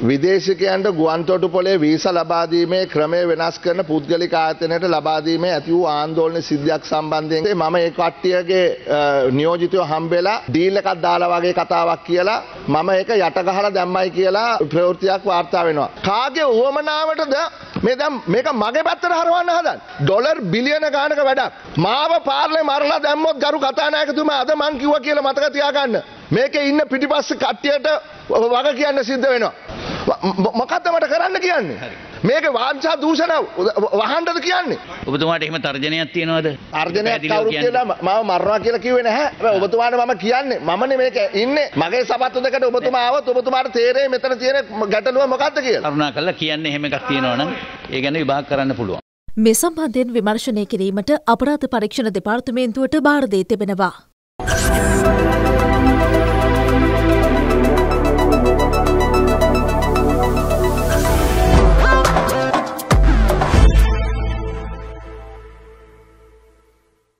විදේශිකයන්ට ගුවන්තොටුපොලේ visa ලබාදීමේ ක්‍රමය වෙනස් කරන පුද්ගලික ආයතනයට ලබාදීමේ ඇති වූ ආන්දෝලන සිද්ධියක් සම්බන්ධයෙන් මම ඒ කට්ටියගේ නියෝජිතයෝ හම්බෙලා ඩීල් එකක් දාලා වගේ කතාවක් කියලා මම ඒක යට ගහලා දැම්මයි කියලා ප්‍රවෘත්තියක් වාර්තා වෙනවා. කාගේ උවමනාවටද මේ දැන් මේක මගේ පැත්තට හරවන්න හදන්නේ. ඩොලර් බිලියන ගානක වැඩක්. මාව පාර්ලේ මරලා දැම්මොත් ගරු කතානායකතුමා අද මං කිව්වා කියලා මතක තියාගන්න. මේකේ ඉන්න පිටිපස්ස කට්ටියට වග කියන්න සිද්ධ වෙනවා. මොකක්ද මට කරන්න කියන්නේ. මේක වාංචා දූෂණ වහන්ඩද කියන්නේ. ඔබතුමාට එහෙම තර්ජනයක් තියෙනවද අර්ජනයක් කවුරුත් කියලා මම මරනවා කියලා කිව්වේ නැහැ. හැබැයි ඔබතුමාට මම කියන්නේ මමනේ මේක ඉන්නේ. මගේ සපත්තු දෙකට ඔබතුමා ආවොත් ඔබතුමාට තේරෙයි මෙතන තියෙන ගැටලුව මොකක්ද කියලා. කරුණා කළා කියන්නේ එහෙම එකක් තියෙනවා නම් ඒ ගැන විභාග කරන්න පුළුවන්. මේ සම්බන්ධයෙන් විමර්ශනය කිරීමට අපරාධ පරීක්ෂණ දෙපාර්තමේන්තුවට භාරදී තිබෙනවා.